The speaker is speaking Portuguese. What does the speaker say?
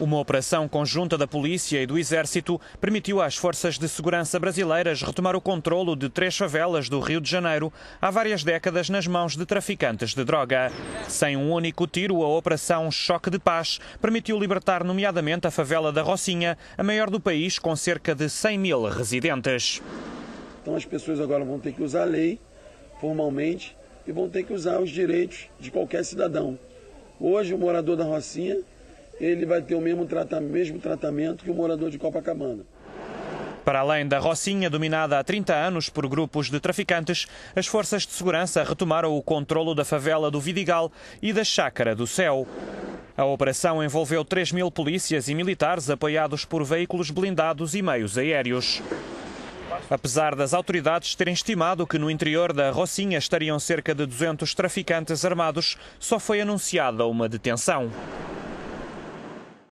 Uma operação conjunta da polícia e do exército permitiu às forças de segurança brasileiras retomar o controlo de três favelas do Rio de Janeiro há várias décadas nas mãos de traficantes de droga. Sem um único tiro, a operação Choque de Paz permitiu libertar nomeadamente a favela da Rocinha, a maior do país com cerca de 100 mil residentes. Então as pessoas agora vão ter que usar a lei formalmente e vão ter que usar os direitos de qualquer cidadão. Hoje o morador da Rocinha ele vai ter o mesmo tratamento, mesmo tratamento que o morador de Copacabana. Para além da Rocinha, dominada há 30 anos por grupos de traficantes, as forças de segurança retomaram o controlo da favela do Vidigal e da Chácara do Céu. A operação envolveu 3 mil polícias e militares apoiados por veículos blindados e meios aéreos. Apesar das autoridades terem estimado que no interior da Rocinha estariam cerca de 200 traficantes armados, só foi anunciada uma detenção.